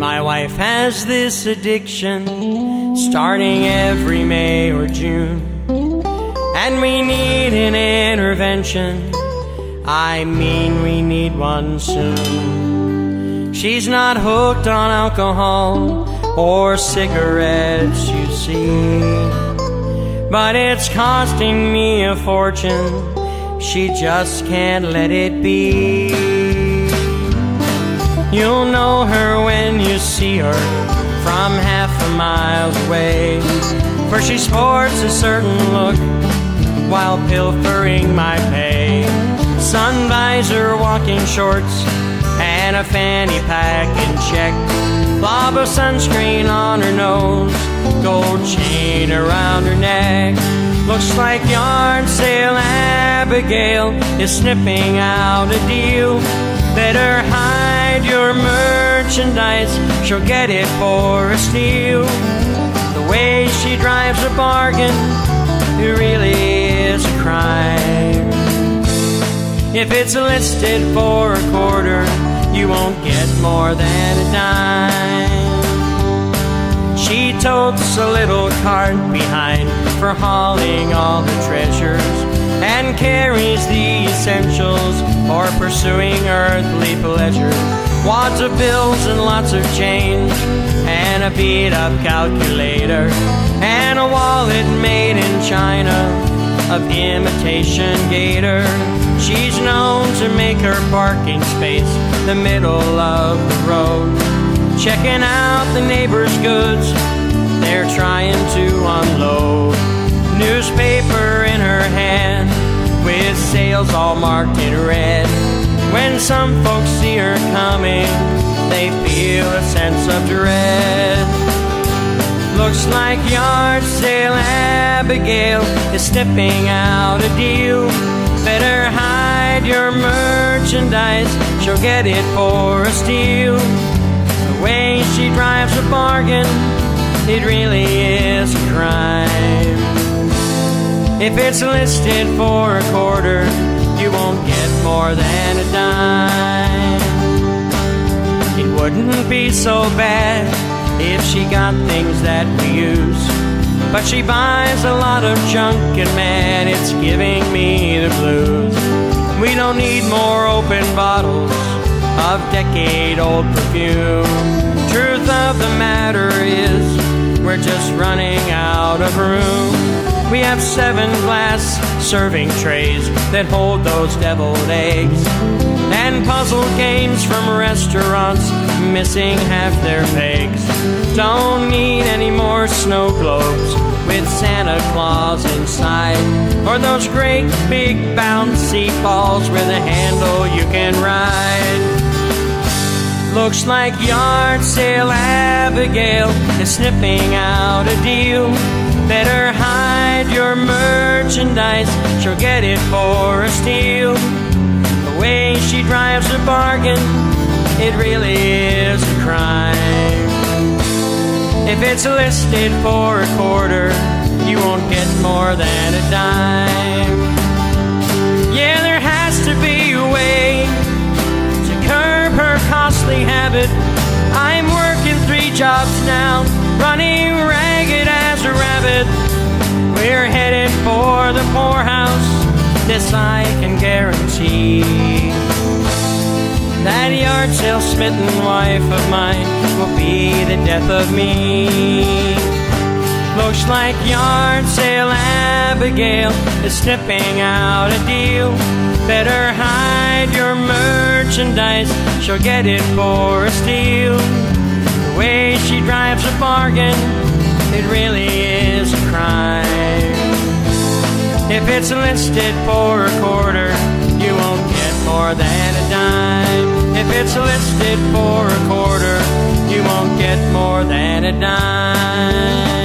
My wife has this addiction starting every May or June. And we need an intervention. I mean, we need one soon. She's not hooked on alcohol or cigarettes, you see. But it's costing me a fortune. She just can't let it be. You'll know her when you see her from half a mile away. For she sports a certain look while pilfering my pay. Sun visor, walking shorts, and a fanny pack in check. Blob of sunscreen on her nose, gold chain around her neck. Looks like yard sale Abigail is snipping out a deal. Better hide your merchandise, she'll get it for a steal. The way she drives a bargain, it really is a crime. If it's listed for a quarter, you won't get more than a dime. She totes a little cart behind for hauling all the treasures and carries the essentials for pursuing earthly pleasure. Wads of bills and lots of change, and a beat up calculator, and a wallet made in China of imitation gator. She's known to make her parking space the middle of the road. Checking out the neighbor's goods, they're trying to unload. Newspaper in her hand, with sales all marked in red. When some folks see her coming, they feel a sense of dread. Looks like yard sale Abigail is snipping out a deal. Better hide your merchandise, she'll get it for a steal. The way she drives a bargain, it really is a crime. If it's listed for a quarter, you won't get more than a dime. It wouldn't be so bad if she got things that we use. But she buys a lot of junk, and man, it's giving me the blues. We don't need more open bottles of decade old perfume. Truth of the matter is, we're just running out of room. We have seven glass serving trays that hold those deviled eggs. And puzzle games from restaurants missing half their pegs. Don't need any more snow globes with Santa Claus inside. Or those great big bouncy balls with a handle you can ride. Looks like yard sale Abigail is sniffing out a deal. Better hide your merchandise, she'll get it for a steal. The way she drives a bargain, it really is a crime. If it's listed for a quarter, you won't get more than a dime. The poorhouse, this I can guarantee. That yard sale smitten wife of mine will be the death of me. Looks like yard sale Abigail is snipping out a deal. Better hide your merchandise, she'll get it for a steal. The way she drives a bargain, it really it's listed for a quarter, you won't get more than a dime. If it's listed for a quarter, you won't get more than a dime.